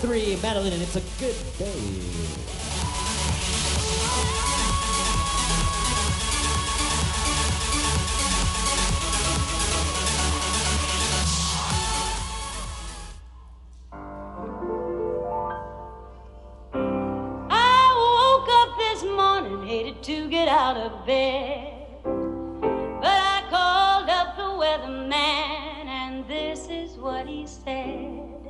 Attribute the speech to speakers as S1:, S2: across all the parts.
S1: three, Madilyn, and it's a good day.
S2: to get out of bed. But I called up the weatherman, and this is what he said.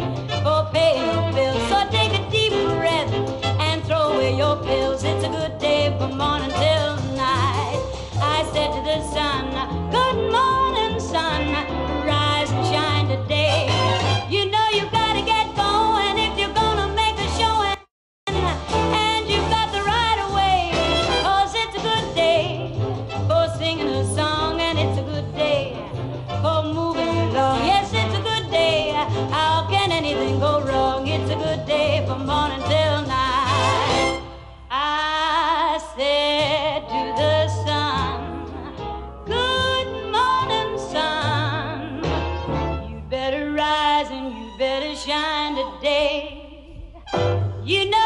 S2: How can anything go wrong? It's a good day from morning till night. I said to the sun, Good morning, sun. You better rise and you better shine today. You know.